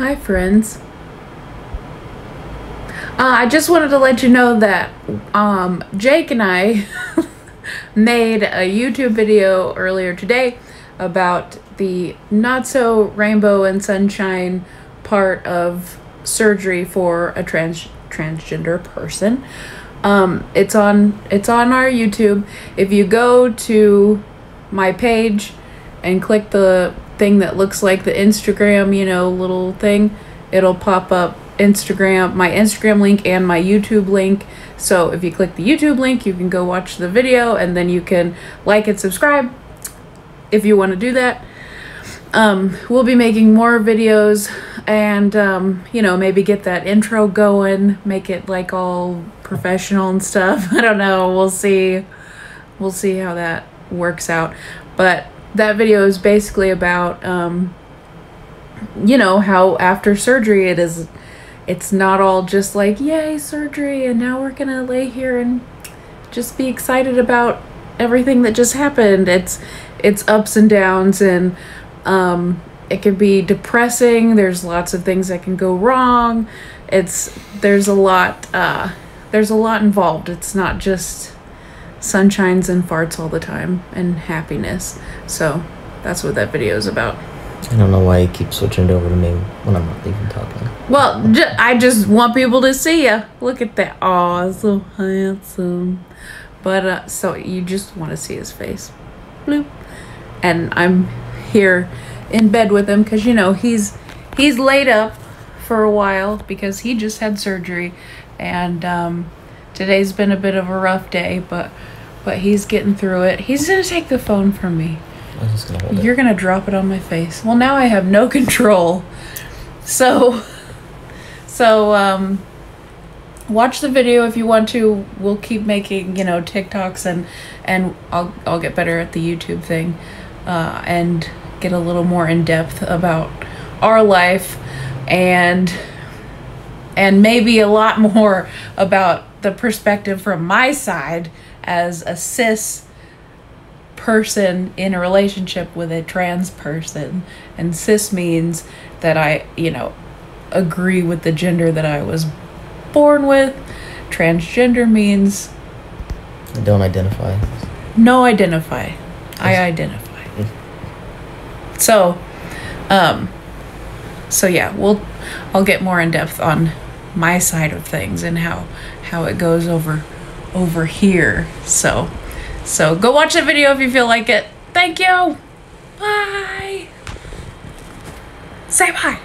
Hi, friends. Uh, I just wanted to let you know that um, Jake and I made a YouTube video earlier today about the not so rainbow and sunshine part of surgery for a trans transgender person. Um, it's on it's on our YouTube. If you go to my page and click the thing that looks like the Instagram, you know, little thing, it'll pop up Instagram, my Instagram link and my YouTube link. So if you click the YouTube link, you can go watch the video and then you can like and subscribe if you want to do that. Um, we'll be making more videos and, um, you know, maybe get that intro going, make it like all professional and stuff. I don't know. We'll see. We'll see how that works out. But that video is basically about, um, you know, how after surgery it is, it's not all just like, yay, surgery, and now we're gonna lay here and just be excited about everything that just happened. It's, it's ups and downs and, um, it can be depressing. There's lots of things that can go wrong. It's, there's a lot, uh, there's a lot involved. It's not just sunshines and farts all the time and happiness. So that's what that video is about. I don't know why you keep switching it over to me when I'm not even talking. Well, I just want people to see you. Look at that. Oh, so handsome. But uh, so you just want to see his face. Bloop. And I'm here in bed with him because you know he's he's laid up for a while because he just had surgery, and um, today's been a bit of a rough day, but but he's getting through it. He's gonna take the phone from me. I was just gonna hold it. You're gonna drop it on my face. Well, now I have no control. So, so um, watch the video if you want to. We'll keep making you know TikToks and and I'll I'll get better at the YouTube thing, uh, and get a little more in depth about our life, and and maybe a lot more about the perspective from my side as a cis person in a relationship with a trans person. And cis means that I, you know, agree with the gender that I was born with. Transgender means I don't identify. no identify. I identify. So, um, so yeah, we'll, I'll get more in depth on my side of things and how, how it goes over, over here. So, so go watch the video if you feel like it. Thank you. Bye. Say bye.